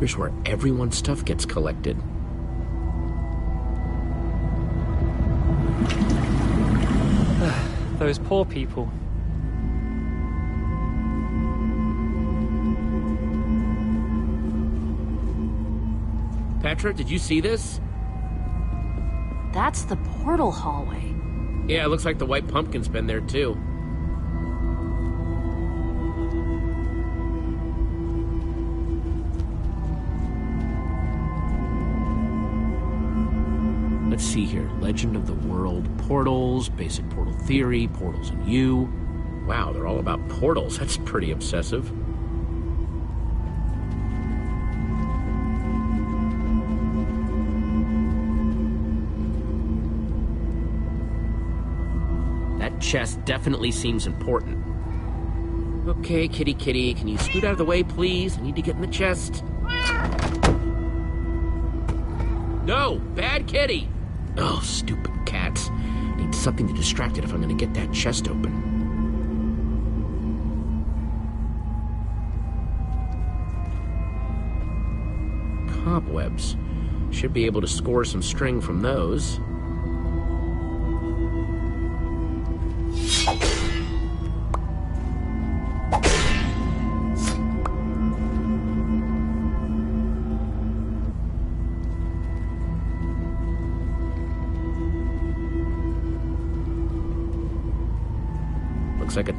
no. Here's where everyone's stuff gets collected. Those poor people. Petra, did you see this? That's the portal hallway. Yeah, it looks like the white pumpkin's been there too. See here. Legend of the World, portals, basic portal theory, portals and you. Wow, they're all about portals. That's pretty obsessive. That chest definitely seems important. Okay, kitty kitty, can you scoot out of the way, please? I need to get in the chest. No, bad kitty! Oh, stupid cats. Need something to distract it if I'm gonna get that chest open. Cobwebs. Should be able to score some string from those.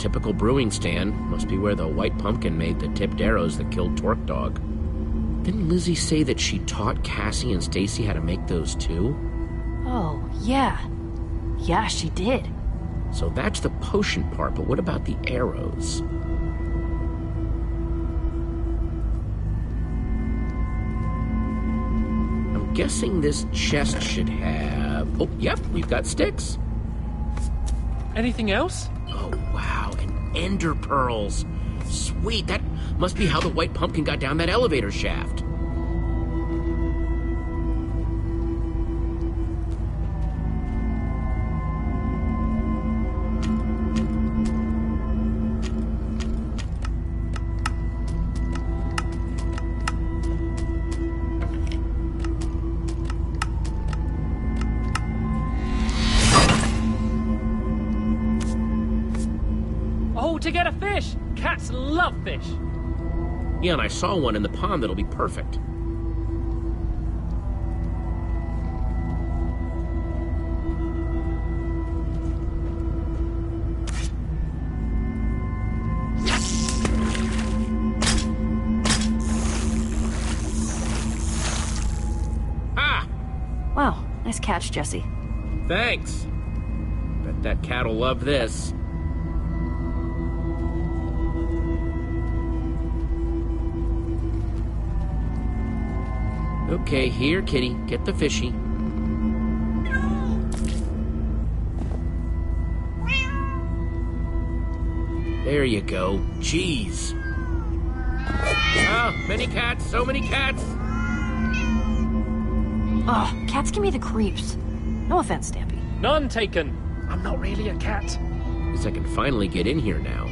Typical brewing stand. Must be where the white pumpkin made the tipped arrows that killed TorqueDawg. Didn't Lizzie say that she taught Cassie and Stacy how to make those too? Oh, yeah. Yeah, she did. So that's the potion part, but what about the arrows? I'm guessing this chest should have. Oh, yep, we've got sticks. Anything else? Oh, wow, and ender pearls. Sweet, that must be how the white pumpkin got down that elevator shaft. Yeah, and I saw one in the pond that'll be perfect. Ah! Wow, nice catch, Jesse. Thanks. Bet that cat'll love this. Okay, here, kitty. Get the fishy. There you go. Jeez. Ah, many cats, so many cats. Ugh, cats give me the creeps. No offense, Stampy. None taken. I'm not really a cat. Guess I can finally get in here now.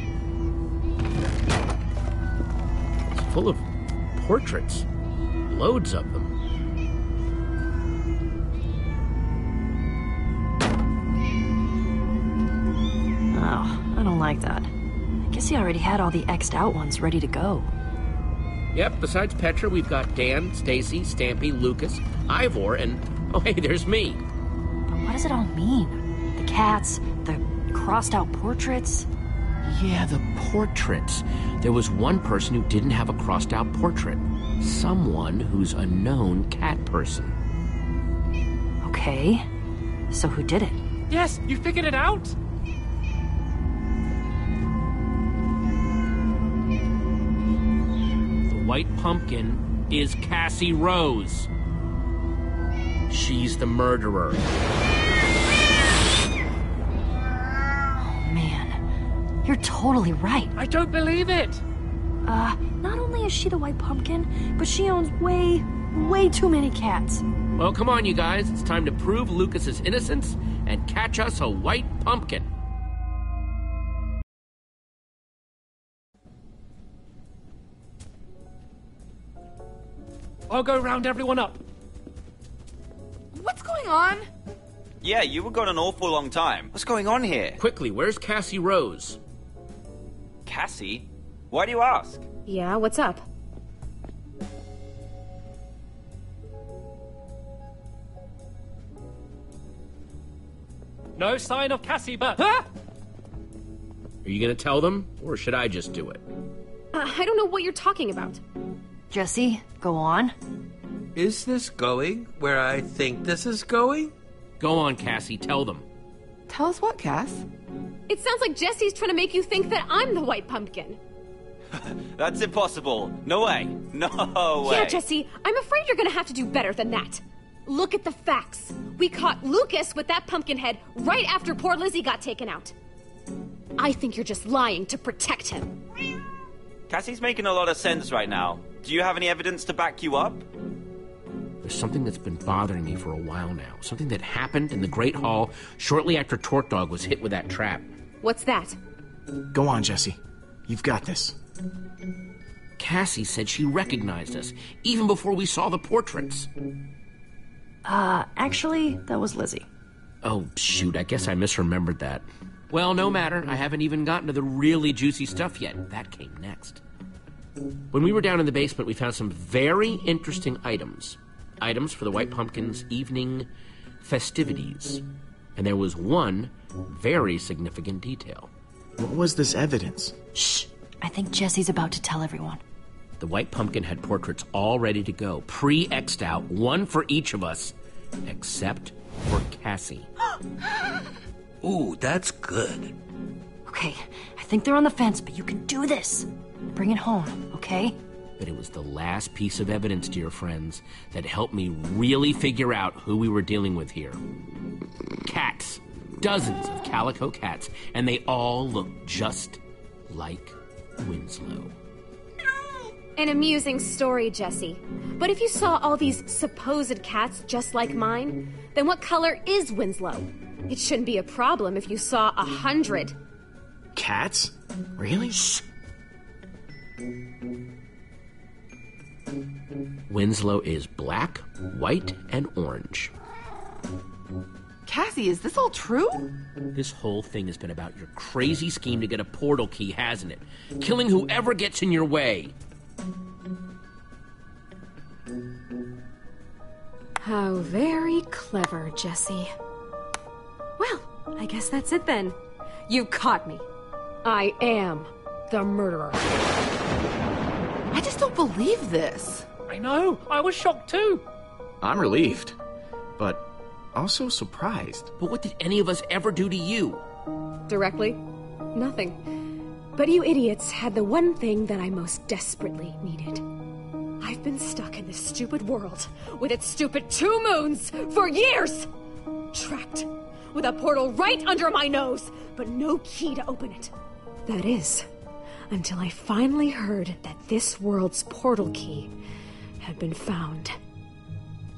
It's full of portraits. Loads of them. Oh, I don't like that. I guess he already had all the X'd out ones ready to go. Yep, besides Petra, we've got Dan, Stacy, Stampy, Lucas, Ivor, and oh hey, there's me. But what does it all mean? The cats, the crossed out portraits? Yeah, the portraits. There was one person who didn't have a crossed out portrait. Someone who's a known cat person. Okay. So who did it? Yes, you figured it out? White pumpkin is Cassie Rose. She's the murderer. Oh, Man, you're totally right. I don't believe it. Uh, not only is she the white pumpkin, but she owns way, way too many cats. Well, come on, you guys. It's time to prove Lucas's innocence and catch us a white pumpkin. I'll go round everyone up. What's going on? Yeah, you were gone an awful long time. What's going on here? Quickly, where's Cassie Rose? Cassie? Why do you ask? Yeah, what's up? No sign of Cassie, but. Huh? Are you gonna tell them, or should I just do it? Uh, I don't know what you're talking about. Jesse, go on. Is this going where I think this is going? Go on, Cassie, tell them. Tell us what, Cass? It sounds like Jesse's trying to make you think that I'm the white pumpkin. That's impossible. No way. No way. Yeah, Jesse, I'm afraid you're gonna have to do better than that. Look at the facts. We caught Lucas with that pumpkin head right after poor Lizzie got taken out. I think you're just lying to protect him. Cassie's making a lot of sense right now. Do you have any evidence to back you up? There's something that's been bothering me for a while now. Something that happened in the Great Hall shortly after TorqueDawg was hit with that trap. What's that? Go on, Jesse. You've got this. Cassie said she recognized us, even before we saw the portraits. Uh, actually, that was Lizzie. Oh, shoot, I guess I misremembered that. Well, no matter. I haven't even gotten to the really juicy stuff yet. That came next. When we were down in the basement, we found some very interesting items. Items for the White Pumpkin's evening festivities. And there was one very significant detail. What was this evidence? Shh. I think Jesse's about to tell everyone. The White Pumpkin had portraits all ready to go, pre X'd out, one for each of us, except for Cassie. Ooh, that's good. Okay, I think they're on the fence, but you can do this. Bring it home, okay? But it was the last piece of evidence, dear friends, that helped me really figure out who we were dealing with here. Cats. Dozens of calico cats, and they all looked just like Winslow. An amusing story, Jesse. But if you saw all these supposed cats just like mine, then what color is Winslow? It shouldn't be a problem if you saw a hundred. Cats? Really? Winslow is black, white, and orange. Cassie, is this all true? This whole thing has been about your crazy scheme to get a portal key, hasn't it? Killing whoever gets in your way. How very clever, Jesse. Well, I guess that's it then. You caught me. I am the murderer. I just don't believe this. I know. I was shocked too. I'm relieved, but also surprised. But what did any of us ever do to you? Directly? Nothing. But you idiots had the one thing that I most desperately needed. I've been stuck in this stupid world with its stupid two moons for years! Trapped with a portal right under my nose, but no key to open it. That is, until I finally heard that this world's portal key had been found.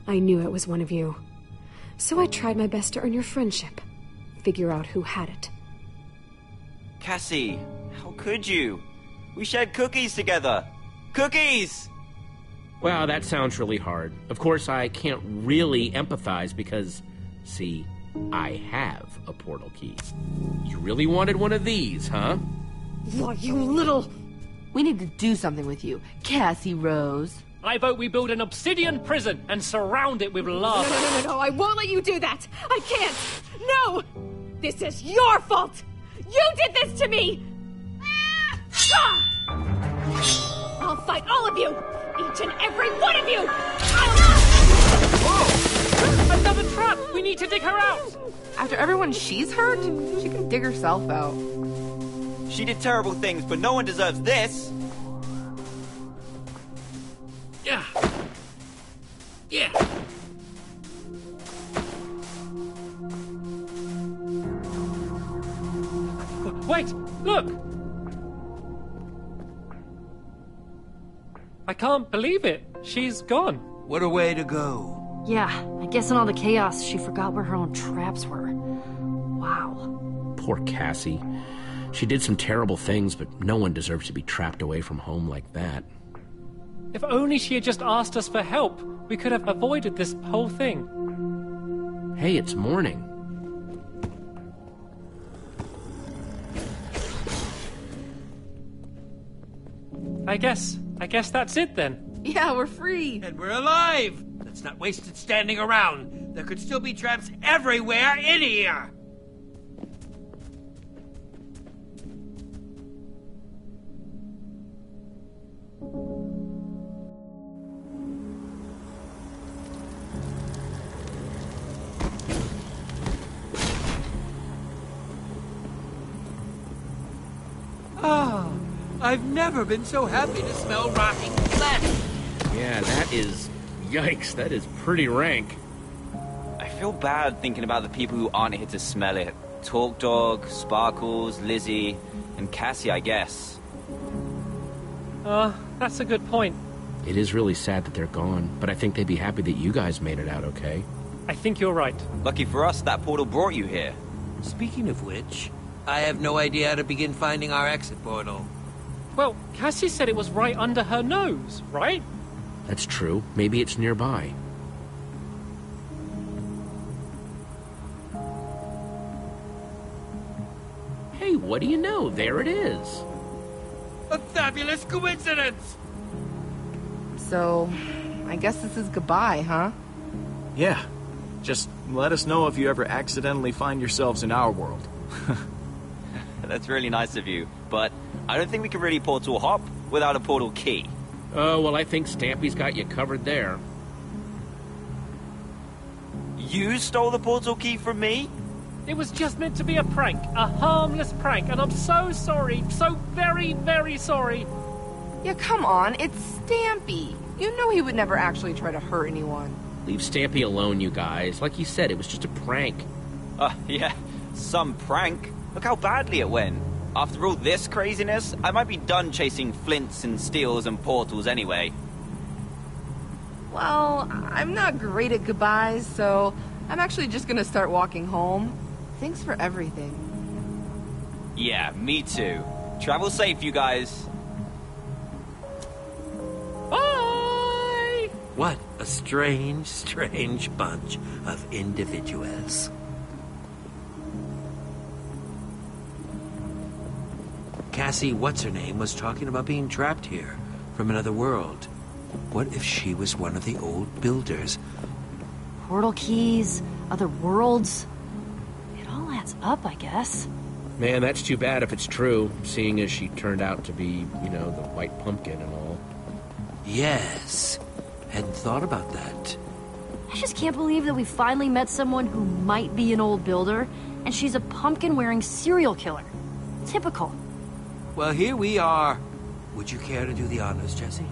I knew it was one of you. So I tried my best to earn your friendship, figure out who had it. Cassie, how could you? We shared cookies together. Cookies! Wow, that sounds really hard. Of course, I can't really empathize because, see, I have a portal key. You really wanted one of these, huh? Why, you little. We need to do something with you, Cassie Rose. I vote we build an obsidian prison and surround it with lava. No, no, no, no, I won't let you do that! I can't! No! This is your fault! You did this to me! Ah! I'll fight all of you! Each and every one of you! I'll... Another trap! We need to dig her out! After everyone she's hurt, she can dig herself out. She did terrible things, but no one deserves this. Yeah. Yeah. Wait! Look! I can't believe it. She's gone. What a way to go. Yeah, I guess in all the chaos, she forgot where her own traps were. Wow. Poor Cassie. She did some terrible things, but no one deserves to be trapped away from home like that. If only she had just asked us for help, we could have avoided this whole thing. Hey, it's morning. I guess. I guess that's it then. Yeah, we're free. And we're alive! Let's not waste it standing around. There could still be traps everywhere in here! I've never been so happy to smell rotting flesh. Yeah, that is. Yikes, that is pretty rank. I feel bad thinking about the people who aren't here to smell it. TorqueDawg, Sparkles, Lizzie, and Cassie, I guess. Uh, that's a good point. It is really sad that they're gone, but I think they'd be happy that you guys made it out okay. I think you're right. Lucky for us, that portal brought you here. Speaking of which, I have no idea how to begin finding our exit portal. Well, Cassie said it was right under her nose, right? That's true. Maybe it's nearby. Hey, what do you know? There it is. A fabulous coincidence! So, I guess this is goodbye, huh? Yeah. Just let us know if you ever accidentally find yourselves in our world. That's really nice of you, but I don't think we can really portal hop without a portal key. Oh, well, I think Stampy's got you covered there. You stole the portal key from me? It was just meant to be a prank, a harmless prank, and I'm so sorry, so very, very sorry. Yeah, come on, it's Stampy. You know he would never actually try to hurt anyone. Leave Stampy alone, you guys. Like you said, it was just a prank. Uh, yeah, some prank. Look how badly it went. After all this craziness, I might be done chasing flints and steels and portals anyway. Well, I'm not great at goodbyes, so I'm actually just gonna start walking home. Thanks for everything. Yeah, me too. Travel safe, you guys. Bye! What a strange, strange bunch of individuals. Cassie, what's her name, was talking about being trapped here from another world. What if she was one of the old builders? Portal keys, other worlds. It all adds up, I guess. Man, that's too bad if it's true, seeing as she turned out to be, you know, the white pumpkin and all. Yes. Hadn't thought about that. I just can't believe that we finally met someone who might be an old builder, and she's a pumpkin wearing serial killer. Typical. Well, here we are. Would you care to do the honors, Jesse?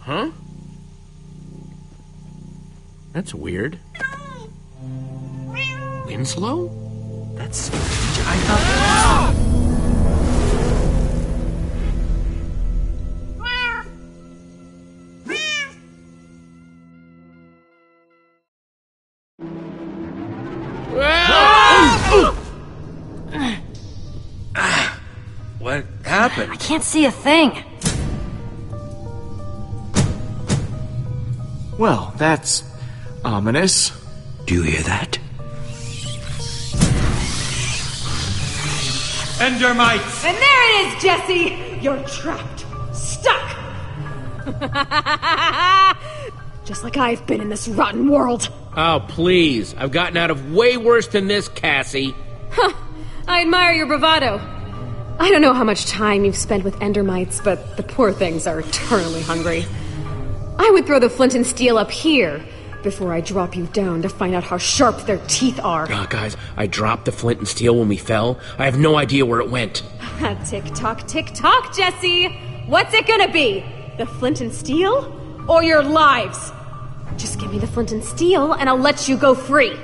Huh? That's weird. Winslow? That's strange. I thought. Can't see a thing. Well, that's ominous. Do you hear that? Endermites! And there it is, Jesse! You're trapped. Stuck! Just like I've been in this rotten world. Oh, please. I've gotten out of way worse than this, Cassie. Huh. I admire your bravado. I don't know how much time you've spent with Endermites, but the poor things are eternally hungry. I would throw the flint and steel up here before I drop you down to find out how sharp their teeth are. Oh, guys, I dropped the flint and steel when we fell. I have no idea where it went. Ah, tick tock, tick tock, Jesse! What's it gonna be? The flint and steel? Or your lives? Just give me the flint and steel, and I'll let you go free.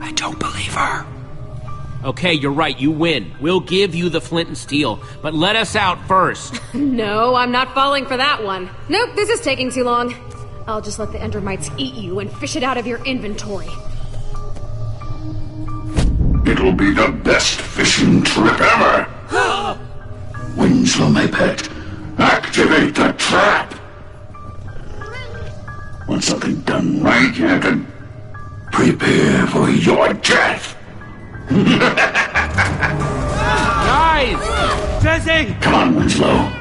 I don't believe her. Okay, you're right. You win. We'll give you the flint and steel, but let us out first. No, I'm not falling for that one. Nope, this is taking too long. I'll just let the Endermites eat you and fish it out of your inventory. It'll be the best fishing trip ever. Winslow, my pet, activate the trap. Want something done right, Captain? Prepare for your death. Guys! Jesse! Come on, Winslow.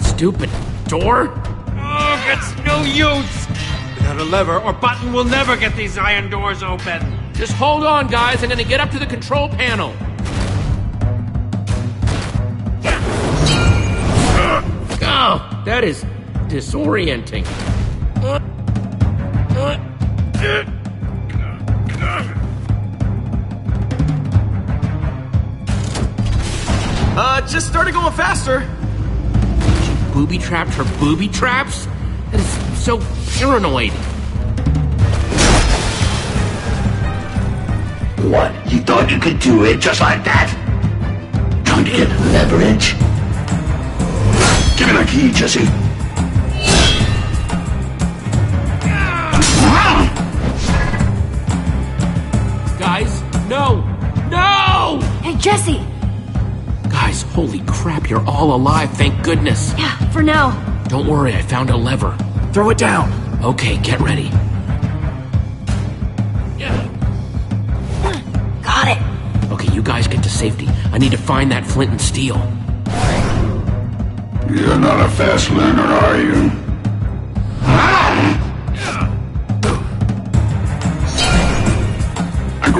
Stupid door? Oh, it's no use! Without a lever or button, we'll never get these iron doors open. Just hold on, guys. I'm gonna get up to the control panel. Oh, that is disorienting. Uh, Uh, just started going faster. She booby trapped her booby traps? That is so paranoid. What? You thought you could do it just like that? Trying to get leverage? Give me the key, Jesse. No! No! Hey, Jesse! Guys, holy crap, you're all alive, thank goodness. Yeah, for now. Don't worry, I found a lever. Throw it down. Okay, get ready. Got it. Okay, you guys get to safety. I need to find that flint and steel. You're not a fast learner, are you? I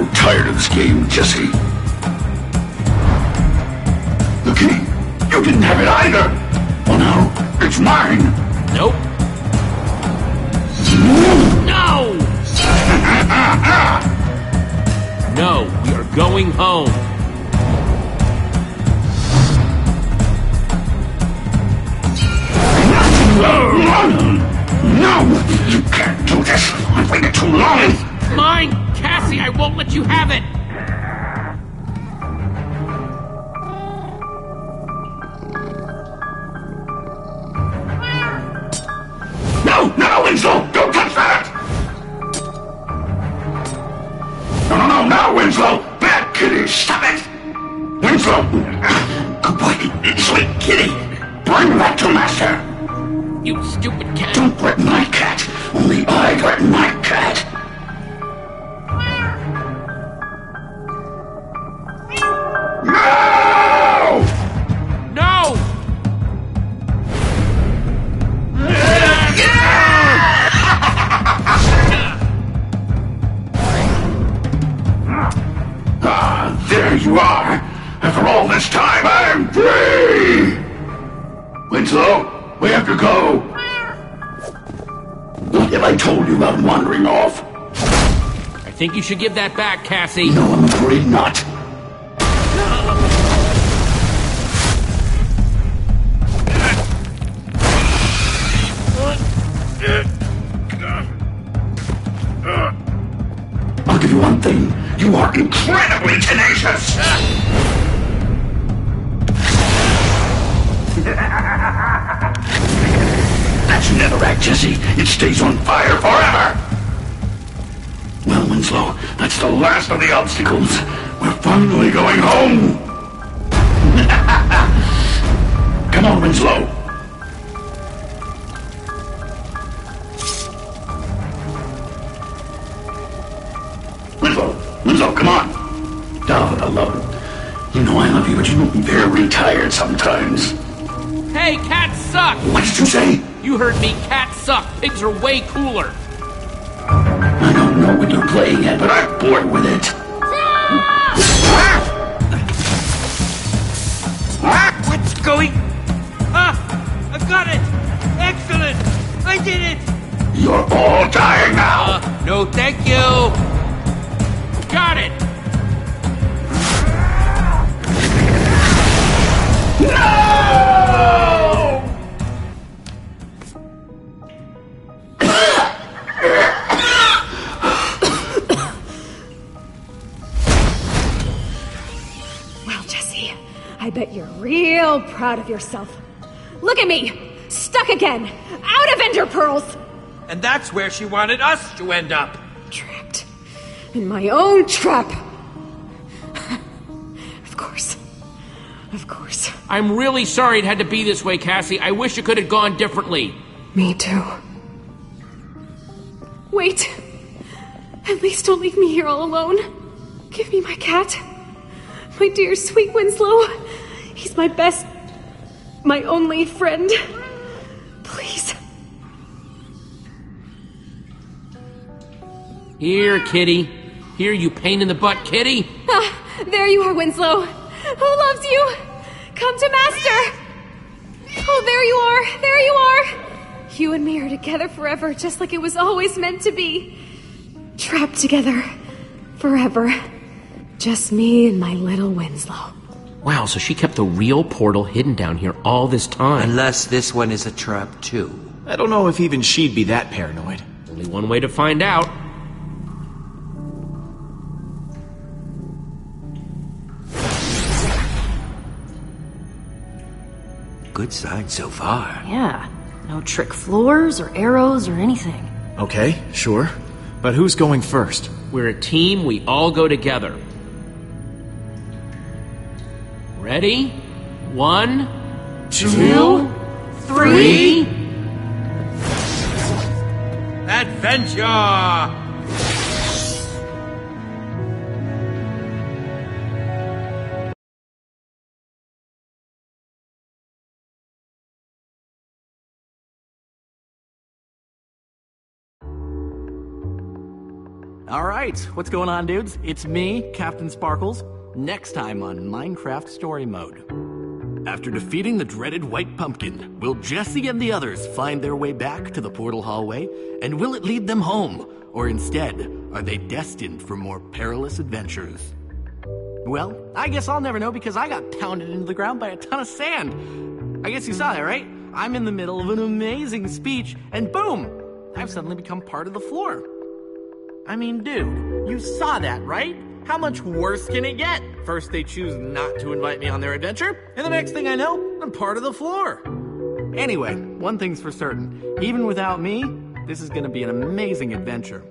tired of this game, Jesse. The key. You didn't have it either. Well, now, it's mine. Nope. No! no, we are going home. No, you can't do this. I've waited too long. Mine! Cassie, I won't let you have it! No, no, Winslow! Don't touch that! No, no, no, no, Winslow! Bad kitty, stop it! Winslow! Good boy, sweet kitty! Bring that to Master! You stupid cat. Don't threaten my cat! Only I threaten my cat! We have to go! What have I told you about wandering off? I think you should give that back, Cassie. No, I'm afraid not. I'll give you one thing. You are incredibly tenacious! That's netherrack, Jesse. It stays on fire forever! Well, Winslow, that's the last of the obstacles. We're finally going home! Come on, Winslow. Winslow, Winslow, come on. For the love of... You know I love you, but you me very tired sometimes. Hey, cats suck! What did you say? You heard me, cats suck. Pigs are way cooler. I don't know what you're playing at, but I'm bored with it. What's going... Ah! I got it! Excellent! I did it! You're all dying now! Uh, no, thank you! Got it! No! Real proud of yourself. Look at me! Stuck again! Out of Ender Pearls! And that's where she wanted us to end up. Trapped in my own trap. of course. Of course. I'm really sorry it had to be this way, Cassie. I wish it could have gone differently. Me too. Wait. At least don't leave me here all alone. Give me my cat. My dear sweet Winslow. He's my best, my only friend. Please. Here, kitty. Here, you pain in the butt, kitty. Ah, there you are, Winslow. Who loves you? Come to Master. Oh, there you are. There you are. You and me are together forever, just like it was always meant to be. Trapped together. Forever. Just me and my little Winslow. Wow, so she kept the real portal hidden down here all this time. Unless this one is a trap, too. I don't know if even she'd be that paranoid. Only one way to find out. Good sign so far. Yeah. No trick floors or arrows or anything. Okay, sure. But who's going first? We're a team, we all go together. Ready? One, two, three. Adventure! Alright, what's going on, dudes? It's me, Captain Sparkles, next time on Minecraft Story Mode. After defeating the dreaded White Pumpkin, will Jesse and the others find their way back to the portal hallway? And will it lead them home? Or instead, are they destined for more perilous adventures? Well, I guess I'll never know because I got pounded into the ground by a ton of sand. I guess you saw that, right? I'm in the middle of an amazing speech, and boom! I've suddenly become part of the floor. I mean, dude, you saw that, right? How much worse can it get? First, they choose not to invite me on their adventure, and the next thing I know, I'm part of the floor. Anyway, one thing's for certain even without me, this is gonna be an amazing adventure.